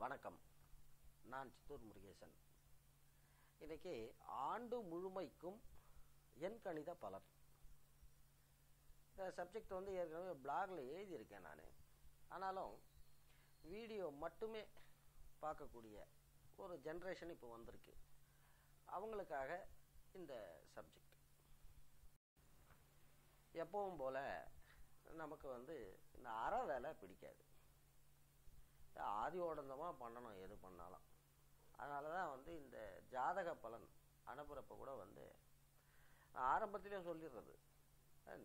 வணக்கம். நான் சித்தூர் முருகேசன். இன்னைக்கு ஆண்டு முழுமைக்கும் என் கணித பலன். இந்த சப்ஜெக்ட் வந்து ஏற்கனவே பிளாகில் எழுதியிருக்கேன் நான். ஆனாலும் வீடியோ மட்டுமே பார்க்கக்கூடிய ஒரு ஜென்ரேஷன் இப்போ வந்திருக்கு. அவங்களுக்காக இந்த சப்ஜெக்ட் எப்பவும் போல் நமக்கு வந்து இந்த அற வேலை பிடிக்காது. ஆதியோடந்தமாக பண்ணணும் எது பண்ணாலும். அதனால தான் வந்து இந்த ஜாதக பலன் அனுப்புகிறப்ப கூட வந்து ஆரம்பத்திலே சொல்லிடுறது.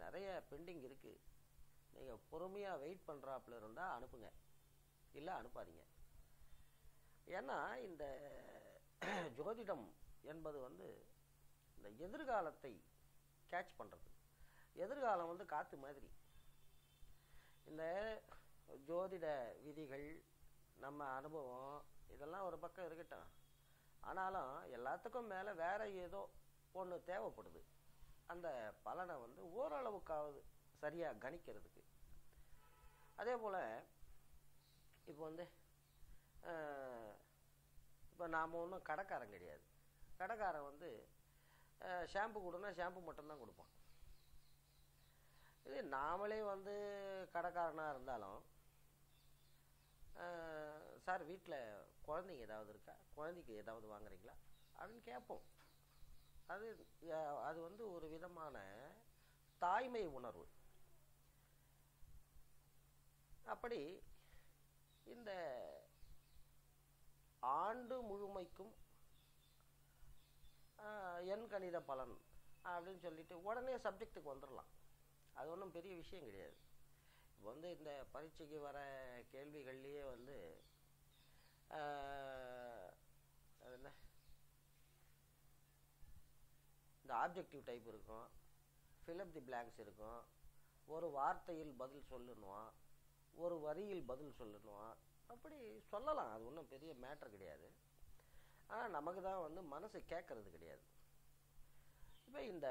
நிறைய பெண்டிங் இருக்குது நீங்கள் பொறுமையாக வெயிட் பண்ணுறாப்புல இருந்தால் அனுப்புங்க. இல்லை அனுப்பாதீங்க. ஏன்னா இந்த ஜோதிடம் என்பது வந்து இந்த எதிர்காலத்தை கேட்ச் பண்ணுறது எதிர்காலம் வந்து காற்று மாதிரி. இந்த ஜோதிட விதிகள் நம்ம அனுபவம் இதெல்லாம் ஒரு பக்கம் இருக்கட்டும். ஆனாலும் எல்லாத்துக்கும் மேலே வேற ஏதோ ஒன்று தேவைப்படுது. அந்த பலனை வந்து ஓரளவுக்காவது சரியாக கணிக்கிறதுக்கு. அதே போல் இப்போ வந்து இப்போ நாம் ஒன்றும் கடைக்காரன் கிடையாது. கடைக்காரன் வந்து ஷாம்பு கொடுனா ஷாம்பு மட்டும்தான் கொடுப்பான். இது நாமளே வந்து கடைக்காரனாக இருந்தாலும் சார் வீட்டில் குழந்தைங்க ஏதாவது இருக்கா? குழந்தைக்கு ஏதாவது வாங்குறீங்களா? அப்படின்னு கேட்போம். அது அது வந்து ஒரு விதமான தாய்மை உணர்வு. அப்படி இந்த ஆண்டு முழுமைக்கும் எண் கணித பலன் அப்படின்னு சொல்லிட்டு உடனே சப்ஜெக்ட்டுக்கு வந்துடலாம் அது ஒன்றும் பெரிய விஷயம் கிடையாது. வந்து இந்த பரீட்சைக்கு வர கேள்விகள்லேயே வந்து அது என்ன? இந்த ஆப்ஜெக்டிவ் டைப் இருக்கும். ஃபிலப் தி பிளாங்க்ஸ் இருக்கும். ஒரு வார்த்தையில் பதில் சொல்லணும் ஒரு வரியில் பதில் சொல்லணும் அப்படி சொல்லலாம். அது ஒன்றும் பெரிய மேட்ரு கிடையாது. ஆனால் நமக்கு தான் வந்து மனசு கேட்கறது கிடையாது. இப்போ இந்த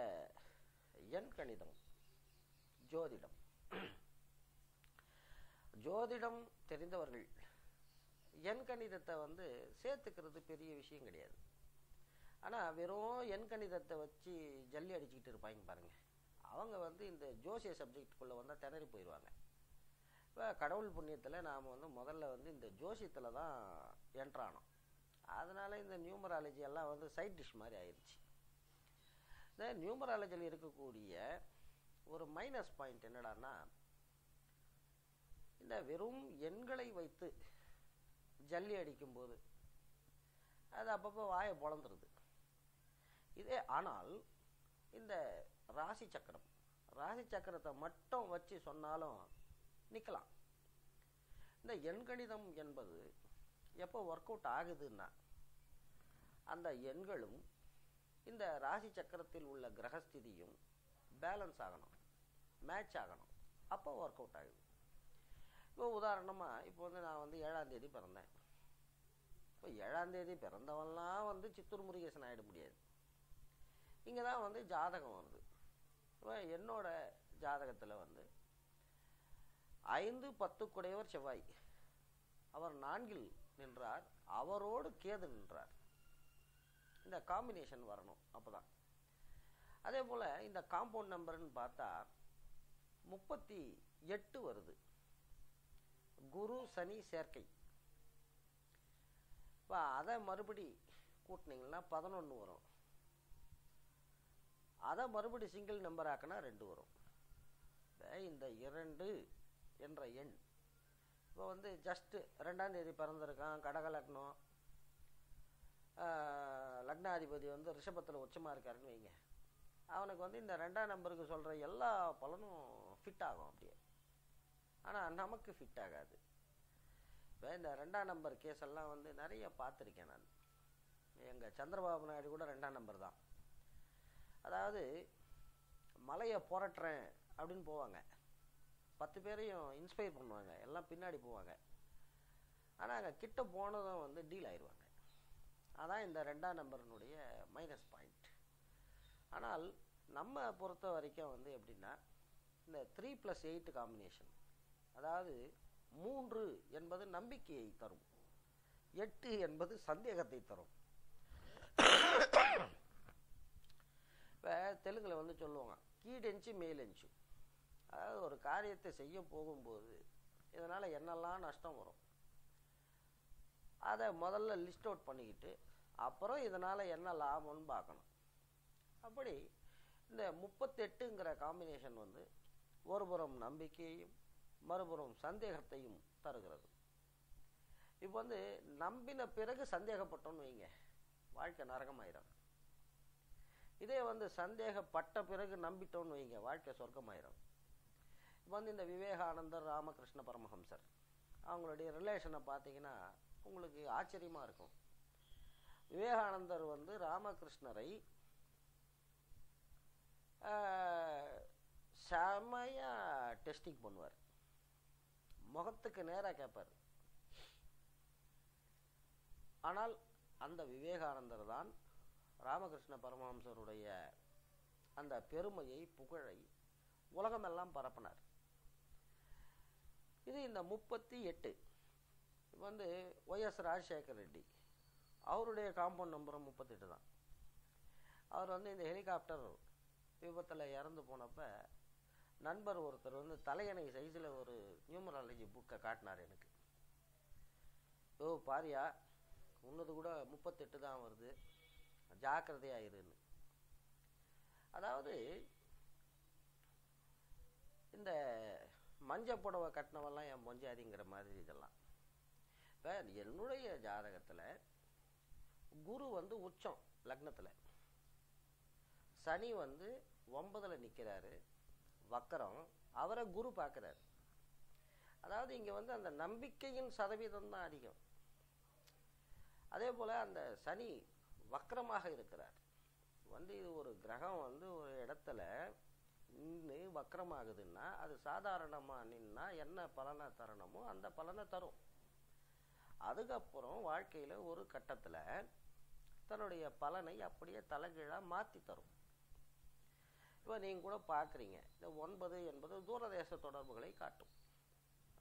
எண் கணிதம் ஜோதிடம். ஜோதிடம் தெரிந்தவர்கள் எண் கணிதத்தை வந்து சேர்த்துக்கிறது பெரிய விஷயம் கிடையாது. ஆனால் வெறும் எண் கணிதத்தை வச்சு ஜல்லி அடிச்சுக்கிட்டு இருப்பாங்க பாருங்க. அவங்க வந்து இந்த ஜோசிய சப்ஜெக்டுக்குள்ளே வந்தால் திணறி போயிடுவாங்க இப்போ கடவுள் புண்ணியத்தில் நாம் வந்து முதல்ல வந்து இந்த ஜோசியத்தில் தான் என்ட்ரானோம் அதனால் இந்த நியூமராலஜி எல்லாம் வந்து சைட் டிஷ் மாதிரி ஆயிடுச்சு இந்த நியூமராலஜியில் இருக்கக்கூடிய ஒரு மைனஸ் பாயிண்ட் என்னடான்னா இந்த வெறும் எண்களை வைத்து ஜல்லி அடிக்கும்போது அது அப்பப்போ வாயை பொழந்துருது இதே ஆனால் இந்த ராசி சக்கரம் ராசி சக்கரத்தை மட்டும் வச்சு சொன்னாலும் நிற்கலாம் இந்த எண்கணிதம் என்பது எப்போ ஒர்க் அவுட் ஆகுதுன்னா அந்த எண்களும் இந்த ராசி சக்கரத்தில் உள்ள கிரகஸ்திதியும் பேலன்ஸ் ஆகணும் மேட்ச் ஆகணும். அப்போ ஒர்க் அவுட் ஆகுது. இப்போ உதாரணமாக இப்போ வந்து நான் வந்து ஏழாம் தேதி பிறந்தேன். இப்போ ஏழாம் தேதி பிறந்தவன்லாம் வந்து சித்தூர் முருகேசன் ஆகிட முடியாது. இங்கே தான் வந்து ஜாதகம் வருது. இப்போ என்னோட ஜாதகத்தில் வந்து ஐந்து பத்து குடையவர் செவ்வாய். அவர் நான்கில் நின்றார். அவரோடு கேது நின்றார். இந்த காம்பினேஷன் வரணும் அப்போதான். அதே போல் இந்த காம்பவுண்ட் நம்பர்னு பார்த்தா முப்பத்தி எட்டு வருது. குரு சனி சேர்க்கை. இப்போ அதை மறுபடி கூட்டினீங்கன்னா பதினொன்று வரும். அதை மறுபடி சிங்கிள் நம்பர் ஆக்கினா ரெண்டு வரும். இந்த இரண்டு என்ற எண். இப்போ வந்து ஜஸ்ட்டு ரெண்டாம் தேதி பிறந்திருக்கான் கடக லக்னம். லக்னாதிபதி வந்து ரிஷபத்தில் உச்சமாக இருக்காருன்னு வைங்க. அவனுக்கு வந்து இந்த ரெண்டாம் நம்பருக்கு சொல்கிற எல்லா பலனும் ஃபிட் ஆகும் அப்படியே. ஆனால் நமக்கு ஃபிட் ஆகாது. இப்போ இந்த ரெண்டாம் நம்பர் கேஸ் எல்லாம் வந்து நிறைய பார்த்துருக்கேன் நான். எங்கள் சந்திரபாபு நாயுடு கூட ரெண்டாம் நம்பர் தான். அதாவது மலையை புரட்டுறேன் அப்படின்னு போவாங்க. பத்து பேரையும் இன்ஸ்பயர் பண்ணுவாங்க. எல்லாம் பின்னாடி போவாங்க. ஆனால் அங்கே கிட்ட போனதும் வந்து டீல் ஆயிடுவாங்க அதான் இந்த ரெண்டாம் நம்பரினுடைய மைனஸ் பாயிண்ட் ஆனால் நம்ம பொறுத்த வரைக்கும் வந்து எப்படின்னா இந்த த்ரீ ப்ளஸ் எயிட் காம்பினேஷன் அதாவது மூன்று என்பது நம்பிக்கையை தரும். எட்டு என்பது சந்தேகத்தை தரும். இப்போ தெலுங்கில் வந்து சொல்லுவாங்க கீடெஞ்சு மேலெஞ்சு அதாவது ஒரு காரியத்தை செய்ய போகும்போது இதனால் என்னெல்லாம் நஷ்டம் வரும்? அதை முதல்ல லிஸ்ட் அவுட் பண்ணிக்கிட்டு அப்புறம் இதனால் என்ன லாபம்னு பார்க்கணும். அப்படி இந்த முப்பத்தெட்டுங்கிற காம்பினேஷன் வந்து ஒருபுறம் நம்பிக்கையையும் மறுபுறம் சந்தேகத்தையும் தருகிறது. இப்போ வந்து நம்பின பிறகு சந்தேகப்பட்டோன்னு வைங்க. வாழ்க்கை நரகமாயிரும். இதே வந்து சந்தேகப்பட்ட பிறகு நம்பிட்டோன்னு வைங்க. வாழ்க்கை சொர்க்கமாயிரும். இப்போ வந்து இந்த விவேகானந்தர் ராமகிருஷ்ண பரமஹம்சர் அவங்களுடைய ரிலேஷனை பார்த்தீங்கன்னா உங்களுக்கு ஆச்சரியமாக இருக்கும். விவேகானந்தர் வந்து ராமகிருஷ்ணரை செமையாக டெஸ்டிங் பண்ணுவார். முகத்துக்கு நேராக கேட்பார் ஆனால் அந்த விவேகானந்தர் தான் ராமகிருஷ்ண பரமஹம்சருடைய அந்த பெருமையை புகழை உலகமெல்லாம் பரப்பினார். இது இந்த முப்பத்தி எட்டு. இப்போ வந்து ஒய்எஸ் ராஜசேகர் ரெட்டி. அவருடைய காம்பவுண்ட் நம்பரும் முப்பத்தெட்டு தான். அவர் வந்து இந்த ஹெலிகாப்டர் விபத்தில் இறந்து போனப்போ நண்பர் ஒருத்தர் வந்து தலையணை சைஸில் ஒரு நியூமராலஜி புக்கை காட்டினார் எனக்கு. ஓ பாரியா உன்னது கூட முப்பத்தெட்டு தான் வருது. ஜாக்கிரதையாயிருன்னு அதாவது இந்த மஞ்ச புடவை கட்டினவெல்லாம் என் மொஞ்சாதிங்கிற மாதிரி இதெல்லாம். இப்போ என்னுடைய ஜாதகத்தில் குரு வந்து உச்சம் லக்னத்தில். சனி வந்து ஒன்பதில் நிற்கிறாரு வக்கரம் அவரை குரு பார்க்குறாரு. அதாவது இங்கே வந்து அந்த நம்பிக்கையின் சதவீதம் தான் அதிகம். அதே போல் அந்த சனி வக்கரமாக இருக்கிறார். வந்து இது ஒரு கிரகம் வந்து ஒரு இடத்துல நின்று வக்கரமாகுதுன்னா அது சாதாரணமாக நின்னா என்ன பலனை தரணுமோ அந்த பலனை தரும். அதுக்கப்புறம் வாழ்க்கையில் ஒரு கட்டத்தில் தன்னுடைய பலனை அப்படியே தலைகீழாக மாற்றி தரும். இப்போ நீங்கள் கூட பார்க்குறீங்க இந்த ஒன்பது என்பது தூரதேச தொடர்புகளை காட்டும்.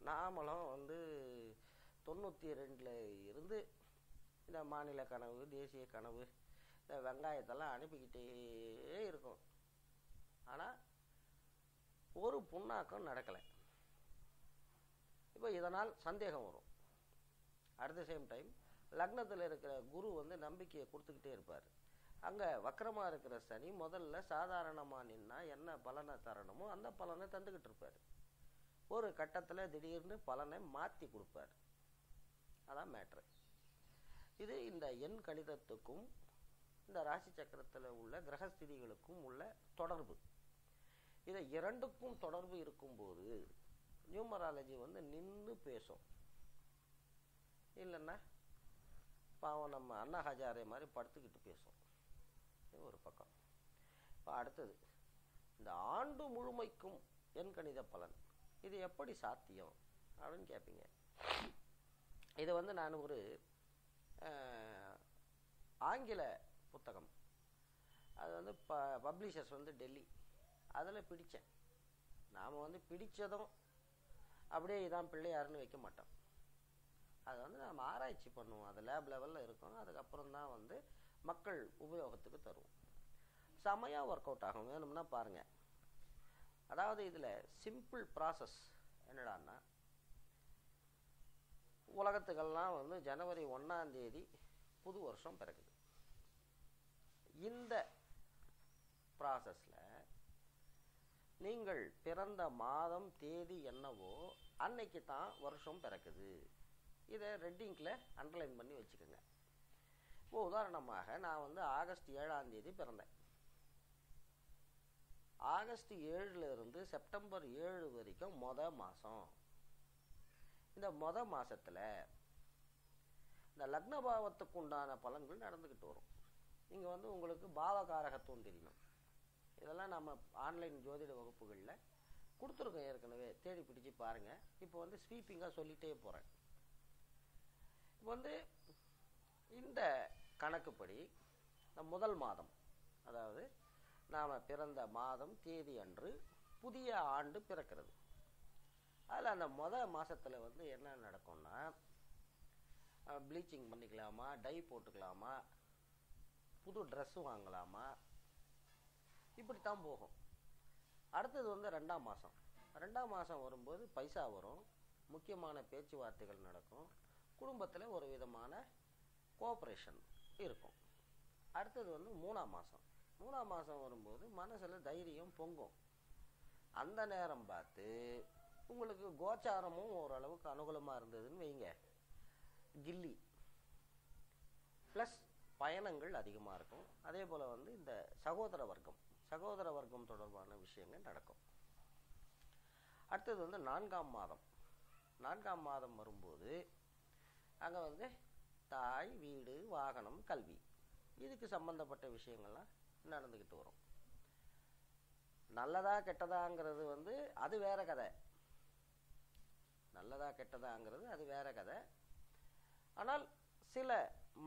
நாமளும் வந்து தொண்ணூற்றி ரெண்டில் இருந்து இந்த மாநில கனவு தேசிய கனவு இந்த வெங்காயத்தெல்லாம் அனுப்பிக்கிட்டே இருக்கும். ஆனால் ஒரு புண்ணாக்கம் நடக்கலை. இப்போ இதனால் சந்தேகம் வரும். அட் த சேம் டைம் லக்னத்தில் இருக்கிற குரு வந்து நம்பிக்கையை கொடுத்துக்கிட்டே இருப்பார். அங்கே வக்கரமாக இருக்கிற சனி முதல்ல சாதாரணமாக நின்னா என்ன பலனை தரணுமோ அந்த பலனை தந்துக்கிட்டு இருப்பார். ஒரு கட்டத்தில் திடீர்னு பலனை மாற்றி கொடுப்பார். அதான் மேட்ரு இது இந்த எண் கணிதத்துக்கும் இந்த ராசி சக்கரத்தில் உள்ள கிரகஸ்திதிகளுக்கும் உள்ள தொடர்பு. இதை இரண்டுக்கும் தொடர்பு இருக்கும்போது நியூமராலஜி வந்து நின்று பேசும். இல்லைன்னா பாவம் நம்ம அண்ணா ஹஜாரே மாதிரி படுத்துக்கிட்டு பேசும். இது ஒரு பக்கம். இப்போ அடுத்தது இந்த ஆண்டு முழுமைக்கும் எண் கணித பலன். இது எப்படி சாத்தியம் அப்படின்னு கேட்பீங்க இதை வந்து நான் ஒரு ஆங்கில புத்தகம். அது வந்து ப பப்ளிஷர்ஸ் வந்து டெல்லி. அதில் பிடித்தேன் நாம் வந்து பிடித்ததும் அப்படியே இதான் பிள்ளையாருன்னு வைக்க மாட்டோம். அதை வந்து நம்ம ஆராய்ச்சி பண்ணுவோம். அது லேப் லெவலில் இருக்கும். அதுக்கப்புறம் தான் வந்து மக்கள் உபயோகத்துக்கு தருவோம் செமையாக ஒர்க் அவுட் ஆகும். வேணும்னா பாருங்கள் அதாவது இதில் சிம்பிள் ப்ராசஸ் என்னடான்னா உலகத்துக்கெல்லாம் வந்து ஜனவரி ஒன்றாம் தேதி புது வருஷம் பிறகுது இந்த ப்ராசஸில் நீங்கள் பிறந்த மாதம் தேதி என்னவோ அன்னைக்கு தான் வருஷம் பிறக்குது. இதை ரெட்டிங்கில் அண்டர்லைன் பண்ணி வச்சுக்கோங்க. இப்போ உதாரணமாக நான் வந்து ஆகஸ்ட் ஏழாம் தேதி பிறந்தேன். ஆகஸ்ட் ஏழுல இருந்து செப்டம்பர் ஏழு வரைக்கும் மொத மாதம் இந்த மொத மாதத்தில் இந்த லக்ன பாவத்துக்கு உண்டான பலன்கள் நடந்துக்கிட்டு வரும். இங்கே வந்து உங்களுக்கு பாவகாரகத்துவம் தெரியணும் இதெல்லாம் நம்ம ஆன்லைன் ஜோதிட வகுப்புகளில் கொடுத்துருக்கோம் ஏற்கனவே. தேடி பிடிச்சி பாருங்கள் இப்போ வந்து ஸ்வீப்பிங்காக சொல்லிகிட்டே போகிறேன் இப்போ வந்து இந்த கணக்குப்படி இந்த முதல் மாதம் அதாவது நாம் பிறந்த மாதம் தேதி அன்று புதிய ஆண்டு பிறக்கிறது. அதில் அந்த மொதல் மாதத்தில் வந்து என்ன நடக்கும்னா ப்ளீச்சிங் பண்ணிக்கலாமா டை போட்டுக்கலாமா புது ட்ரெஸ்ஸு வாங்கலாமா இப்படி தான் போகும். அடுத்தது வந்து ரெண்டாம் மாதம் ரெண்டாம் மாதம் வரும்போது பைசா வரும் முக்கியமான பேச்சுவார்த்தைகள் நடக்கும் குடும்பத்தில் ஒரு விதமான கோஆப்ரேஷன் இருக்கும். அடுத்தது வந்து மூணாம் மாதம் மூணாம் மாதம் வரும்போது மனசில் தைரியம் பொங்கும். அந்த நேரம் பார்த்து உங்களுக்கு கோச்சாரமும் ஓரளவுக்கு அனுகூலமாக இருந்ததுன்னு வைங்க. கில்லி. ப்ளஸ் பயணங்கள் அதிகமாக இருக்கும். அதே போல் வந்து இந்த சகோதர வர்க்கம். சகோதர வர்க்கம் தொடர்பான விஷயங்கள் நடக்கும். அடுத்தது வந்து நான்காம் மாதம். நான்காம் மாதம் வரும்போது அங்கே வந்து தாய் வீடு வாகனம் கல்வி. இதுக்கு சம்பந்தப்பட்ட விஷயங்கள்லாம் நடந்துக்கிட்டு வரும். நல்லதா கெட்டதாங்கிறது வந்து அது வேற கதை. நல்லதா கெட்டதாங்கிறது அது வேற கதை. ஆனால் சில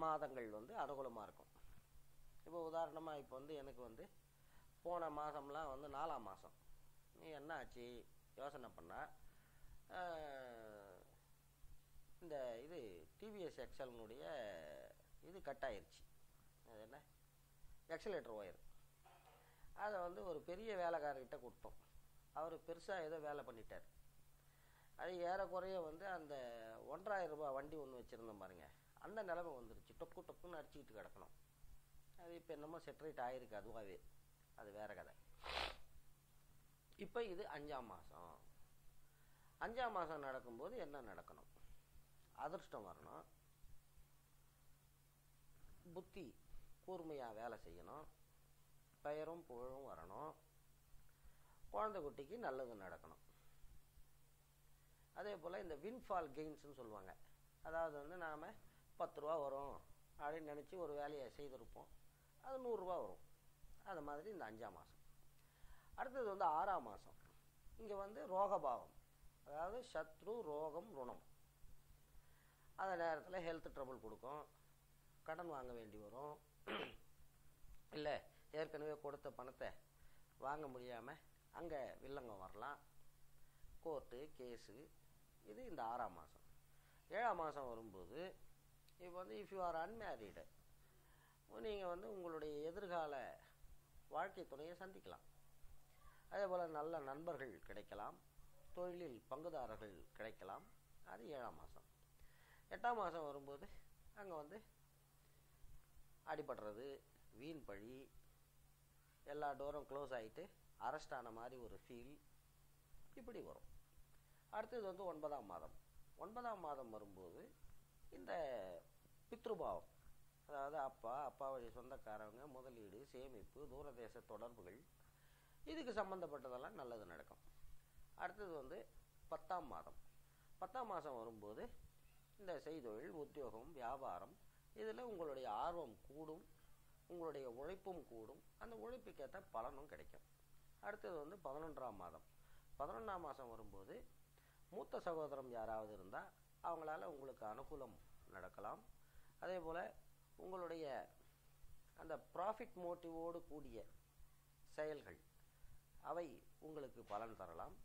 மாதங்கள் வந்து அனுகூலமாக இருக்கும். இப்போ உதாரணமாக இப்போ வந்து எனக்கு வந்து போன மாதம்லாம் வந்து நாலாம் மாதம். நீ என்ன ஆச்சு? யோசனை பண்ணால் இந்த இது டிவிஎஸ் எக்ஸல்னுடைய இது கட் ஆயிருச்சு. அது என்ன? Accelerator wire. அதை வந்து ஒரு பெரிய வேலைக்காரர்கிட்ட கொடுத்தோம். அவர் பெருசாக ஏதோ வேலை பண்ணிட்டார். அது ஏறக்குறைய வந்து அந்த ஒன்றாயிரம் ரூபாய் வண்டி ஒன்று வச்சுருந்தோம் பாருங்கள் அந்த நிலமை வந்துருச்சு. டொக்கு டொக்குன்னு அடிச்சுக்கிட்டு கிடக்கணும். அது இப்போ என்னமோ செட்ரேட் ஆகிருக்கு அதுவாகவே அது வேற கதை. இப்போ இது அஞ்சாம் மாதம் அஞ்சாம் மாதம் நடக்கும்போது என்ன நடக்கணும்? அதிர்ஷ்டம் வரணும். புத்தி கூர்மையாக வேலை செய்யணும். பெயரும் புகழும் வரணும். குழந்தை குட்டிக்கு நல்லது நடக்கணும். அதே போல் இந்த வின்ஃபால் கெயின்ஸ்னு சொல்லுவாங்க. அதாவது வந்து நாம் பத்து ரூபா வரும் அப்படின்னு நினச்சி ஒரு வேலையை செய்திருப்போம். அது நூறுரூவா வரும். அது மாதிரி இந்த அஞ்சாம் மாதம் அடுத்தது வந்து ஆறாம் மாதம் இங்கே வந்து ரோகபாவம். அதாவது சத்ரு ரோகம் ருணம். அந்த நேரத்தில் ஹெல்த் ட்ரபுள் கொடுக்கும். கடன் வாங்க வேண்டி வரும். இல்லை ஏற்கனவே கொடுத்த பணத்தை வாங்க முடியாமல் அங்கே வில்லங்கம் வரலாம். கோர்ட்டு கேஸு இது இந்த ஆறாம் மாதம் ஏழாம் மாதம் வரும்போது இப்போ வந்து இஃப் யூ ஆர் அன்மேரீடு நீங்கள் வந்து உங்களுடைய எதிர்கால வாழ்க்கை துணையை சந்திக்கலாம். அதே போல் நல்ல நண்பர்கள் கிடைக்கலாம். தொழிலில் பங்குதாரர்கள் கிடைக்கலாம். அது ஏழாம் மாதம் எட்டாம் மாதம் வரும்போது அங்கே வந்து அடிபடுறது வீண் பழி எல்லா டோரும் க்ளோஸ் ஆகிட்டு அரெஸ்ட் ஆன மாதிரி ஒரு ஃபீல் இப்படி வரும். அடுத்தது வந்து ஒன்பதாம் மாதம். ஒன்பதாம் மாதம் வரும்போது இந்த பித்ருபாவம் அதாவது அப்பா அப்பா வழி சொந்தக்காரங்க முதலீடு சேமிப்பு தூரதேச தொடர்புகள் இதுக்கு சம்மந்தப்பட்டதெல்லாம் நல்லது நடக்கும். அடுத்தது வந்து பத்தாம் மாதம். பத்தாம் மாதம் வரும்போது இந்த செய்தொழில் உத்தியோகம் வியாபாரம் இதில் உங்களுடைய ஆர்வம் கூடும் உங்களுடைய உழைப்பும் கூடும். அந்த உழைப்புக்கேற்ற பலனும் கிடைக்கும். அடுத்தது வந்து பதினொன்றாம் மாதம். பதினொன்றாம் மாதம் வரும்போது மூத்த சகோதரம் யாராவது இருந்தால் அவங்களால உங்களுக்கு அனுகூலம் நடக்கலாம். அதே போல் உங்களுடைய அந்த ப்ராஃபிட் மோட்டிவோடு கூடிய செயல்கள் அவை உங்களுக்கு பலன் தரலாம்.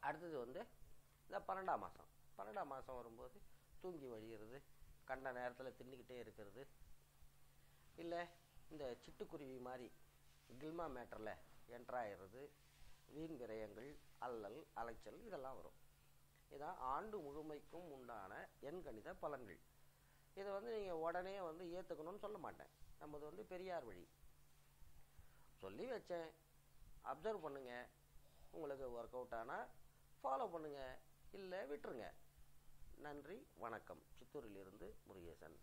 அடுத்தது வந்து இந்த பன்னெண்டாம் மாதம். பன்னெண்டாம் மாதம் வரும்போது தூங்கி வழிகிறது கண்ட நேரத்தில் தின்னுக்கிட்டே இருக்கிறது. இல்லை இந்த சிட்டுக்குருவி மாதிரி கில்மா மேட்டரில் என்ட்ராயிடுறது வீண் விரயங்கள் அல்லல் அலைச்சல் இதெல்லாம் வரும். இதான் ஆண்டு முழுமைக்கும் உண்டான எண்கணித பலன்கள். இதை வந்து நீங்கள் உடனே வந்து ஏற்றுக்கணும்னு சொல்ல மாட்டேன். நமது வந்து பெரியார் வழி. சொல்லி வச்சேன். அப்சர்வ் பண்ணுங்கள் உங்களுக்கு ஒர்க் அவுட் ஆனால் ஃபாலோ பண்ணுங்கள் இல்லை விட்டுருங்க. நன்றி வணக்கம். சித்தூரிலிருந்து முருகேசன்.